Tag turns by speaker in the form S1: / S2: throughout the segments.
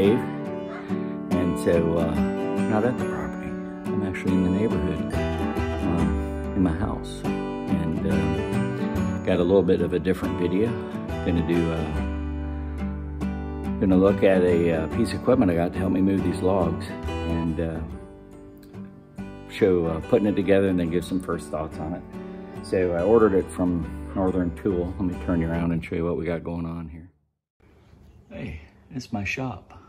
S1: Dave. And so, uh, not at the property. I'm actually in the neighborhood, um, in my house. And um, got a little bit of a different video. Gonna do, uh, gonna look at a uh, piece of equipment I got to help me move these logs. And uh, show uh, putting it together and then give some first thoughts on it. So I ordered it from Northern Tool. Let me turn you around and show you what we got going on here. Hey, it's my shop.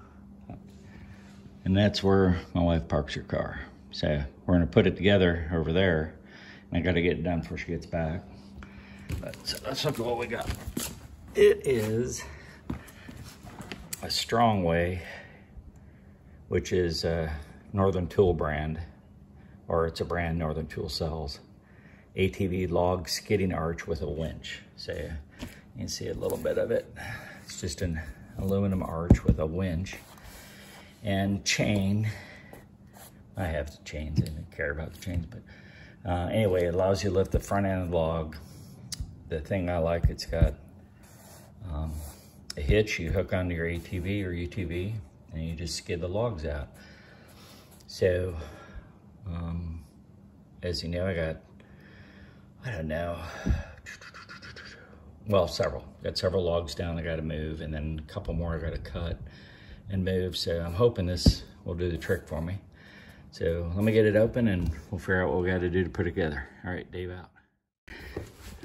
S1: And that's where my wife parks her car. So we're gonna put it together over there. And I gotta get it done before she gets back. But so let's look at what we got. It is a Strongway, which is a Northern Tool brand, or it's a brand Northern Tool sells. ATV log skidding arch with a winch. So you can see a little bit of it. It's just an aluminum arch with a winch and chain. I have the chains, I didn't care about the chains, but uh, anyway, it allows you to lift the front end of the log. The thing I like, it's got um, a hitch you hook onto your ATV or UTV and you just skid the logs out. So, um, as you know, I got I don't know. Well, several. Got several logs down I got to move, and then a couple more I got to cut and move. So I'm hoping this will do the trick for me. So let me get it open, and we'll figure out what we got to do to put it together. All right, Dave out.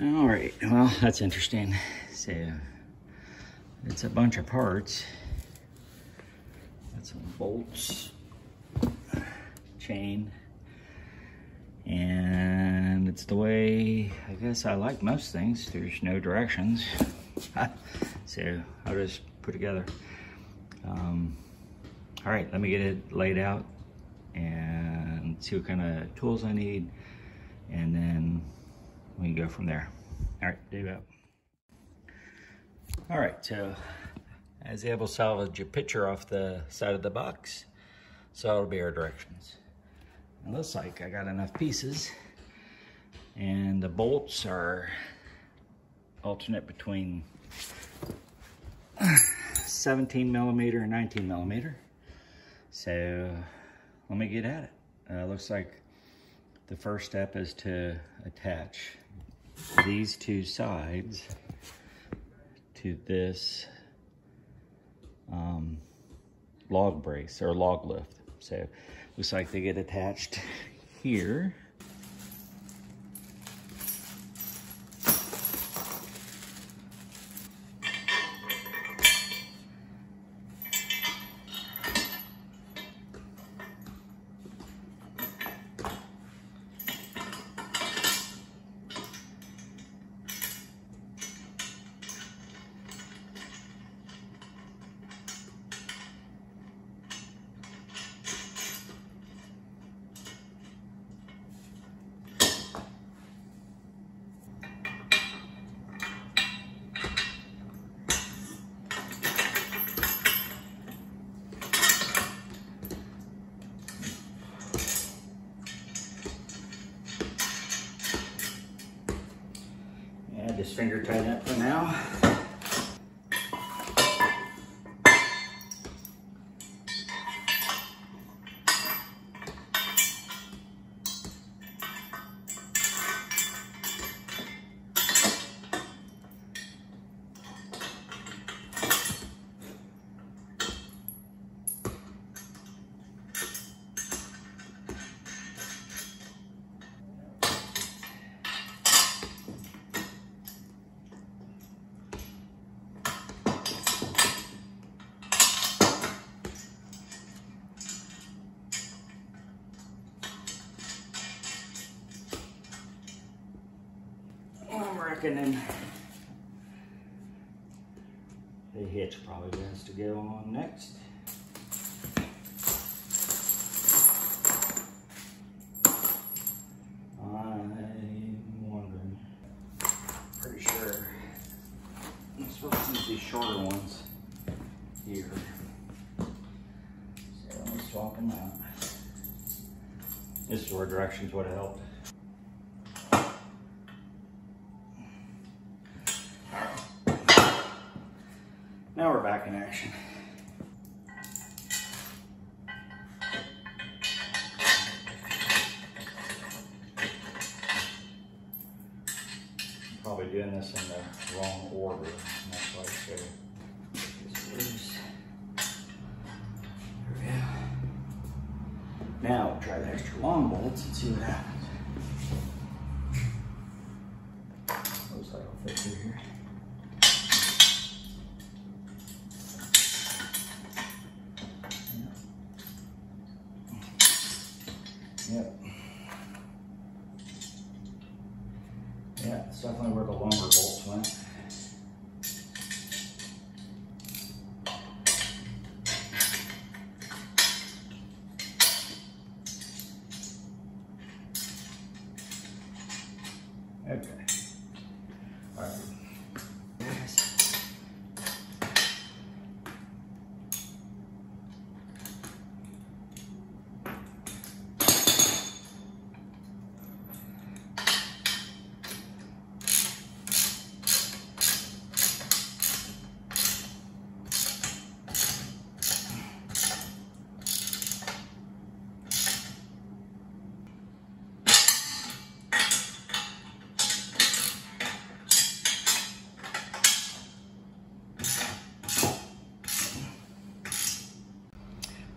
S1: All right. Well, that's interesting. So it's a bunch of parts. Got some bolts, chain. And it's the way, I guess I like most things. There's no directions. so I'll just put together. Um, all right, let me get it laid out and see what kind of tools I need. And then we can go from there. All right, Dave out. All right, so I was able to salvage a picture off the side of the box. So that'll be our directions. It looks like I got enough pieces and the bolts are alternate between 17 millimeter and 19 millimeter. So let me get at it. Uh, looks like the first step is to attach these two sides to this um, log brace or log lift. So Looks like they get attached here. just finger tighten it for now. I'm reckoning the hitch probably has to go on next. I'm wondering, pretty sure I'm supposed to use these shorter ones here. So let me swap them out. This is where directions would have helped. Now we're back in action. Now we'll try the extra long bolts and see what happens. Looks like it'll fit through here. Yep. Yeah, it's definitely where the longer bolts went. Okay. All right. Yes.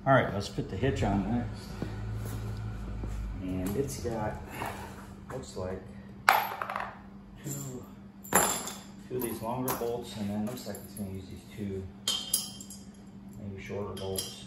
S1: All right, let's put the hitch on next. And it's got, looks like two, two of these longer bolts and then looks like it's gonna use these two, maybe shorter bolts.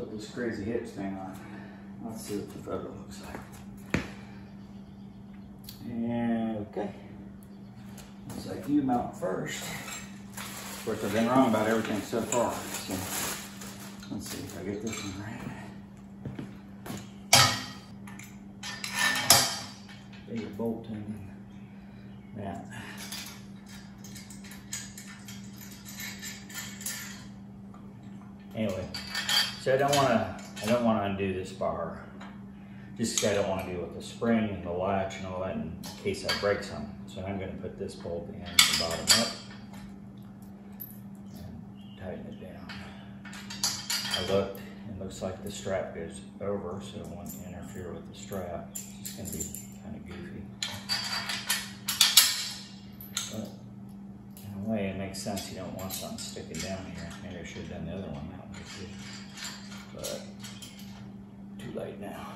S1: Put this crazy hitch thing on. Let's see what the photo looks like. And okay. Looks like you mount first. Of course, I've been wrong about everything so far. So let's see if I get this one right. Bigger bolt in that. So I don't want to, I don't want to undo this bar. Just I don't want to deal with the spring and the latch and all that in case I break some. So I'm going to put this bolt in the bottom up and tighten it down. I looked, it looks like the strap goes over, so it won't want to interfere with the strap. It's going to be kind of goofy. But in a way, it makes sense. You don't want something sticking down here. Maybe I should have done the other one that way too. But too late now.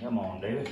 S1: Come on, David.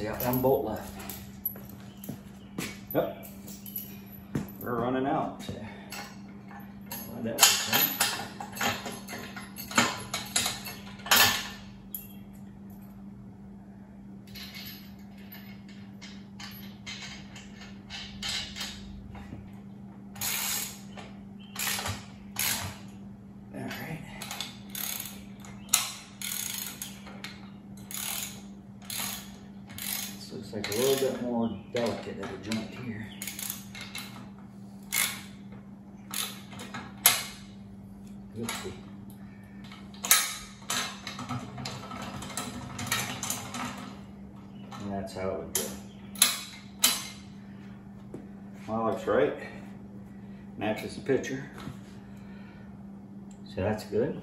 S1: So got one bolt left. Yep. We're running out. Well, that Looks like a little bit more delicate at a joint here. And that's how it would go. Well, looks right. Matches the picture. So that's good.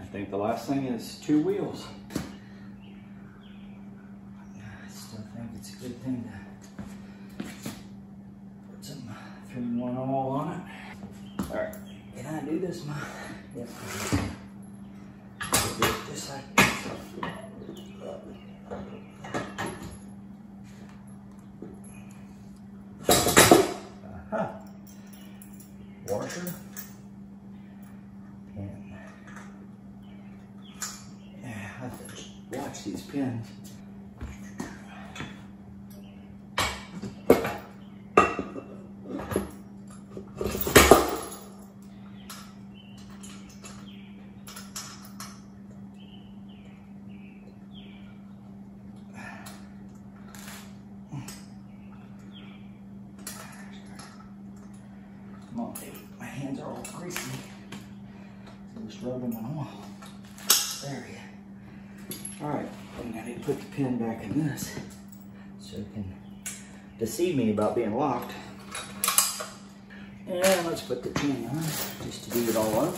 S1: I think the last thing is two wheels. good thing to put some three one all on it. All right, can I do this, Ma? Yep. Just like this. Uh-huh. Washer. Pin. Yeah, I have to watch these pins. my hands are all greasy. So just rubbing. There you All right, and I need to put the pin back in this so it can deceive me about being locked. And let's put the pin on just to do it all up.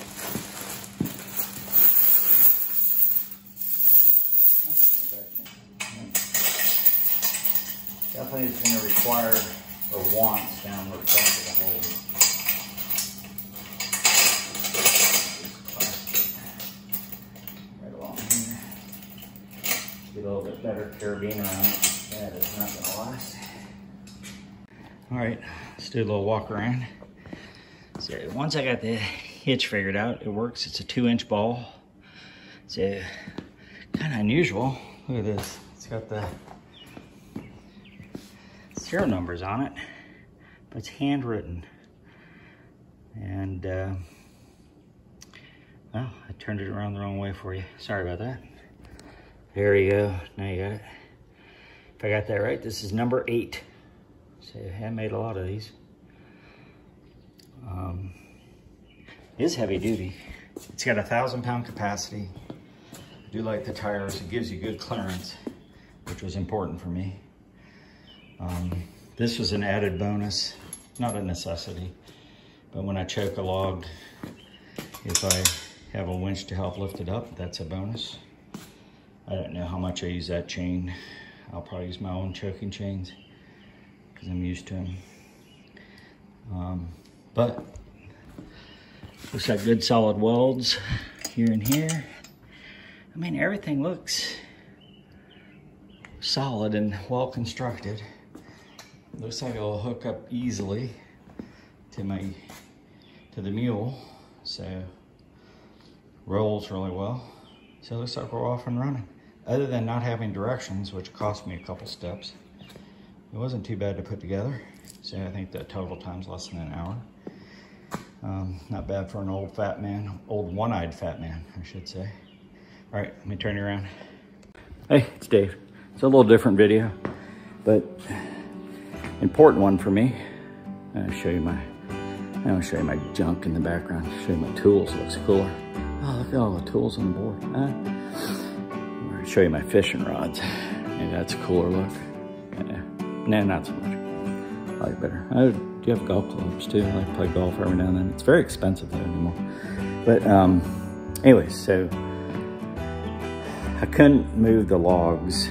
S1: Definitely is going to require or wants downward pressure to hold. Better carabiner on. That is not gonna last. All right, let's do a little walk around. So once I got the hitch figured out, it works. It's a two inch ball. A kind of unusual. Look at this. It's got the serial numbers on it, but it's handwritten. And, uh, well, I turned it around the wrong way for you. Sorry about that. There you go. Now you got it. If I got that right, this is number eight. So I made a lot of these. Um, is heavy duty. It's got a thousand pound capacity. I do like the tires. It gives you good clearance, which was important for me. Um, this was an added bonus, not a necessity. But when I choke a log, if I have a winch to help lift it up, that's a bonus. I don't know how much I use that chain. I'll probably use my own choking chains because I'm used to them. Um, but looks like good solid welds here and here. I mean, everything looks solid and well constructed. Looks like it'll hook up easily to my to the mule. So rolls really well. So it looks like we're off and running other than not having directions, which cost me a couple steps, it wasn't too bad to put together. So I think the total time's less than an hour. Um, not bad for an old fat man, old one-eyed fat man, I should say. All right, let me turn you around. Hey, it's Dave. It's a little different video, but important one for me. I'll show you my, I'll show you my junk in the background. Show you my tools, looks cooler. Oh, look at all the tools on the board. Show you my fishing rods. Maybe that's a cooler look. Yeah. No, not so much. I like better. I do have golf clubs too. I like to play golf every now and then. It's very expensive though anymore. But um, anyways, so I couldn't move the logs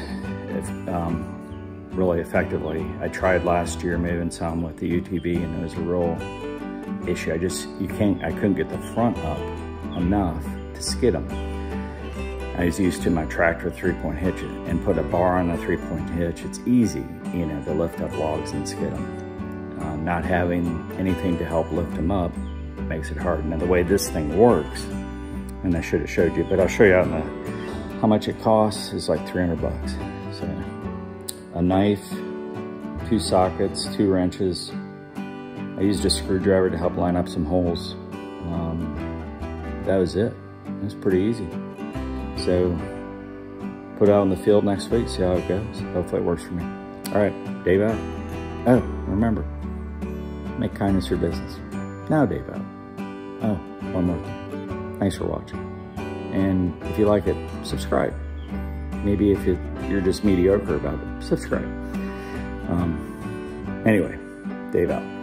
S1: if, um, really effectively. I tried last year moving some with the UTV and it was a real issue. I just, you can't, I couldn't get the front up enough to skid them. I was used to my tractor three-point hitch and put a bar on a three-point hitch. It's easy, you know, to lift up logs and skid them. Uh, not having anything to help lift them up makes it hard. Now the way this thing works, and I should have showed you, but I'll show you the, how much it costs is like 300 bucks. So a knife, two sockets, two wrenches. I used a screwdriver to help line up some holes. Um, that was it. It was pretty easy. So put out in the field next week, see how it goes. Hopefully it works for me. All right, Dave out. Oh, remember, make kindness your business. Now Dave out. Oh, one more thing. Thanks for watching. And if you like it, subscribe. Maybe if it, you're just mediocre about it, subscribe. Um, anyway, Dave out.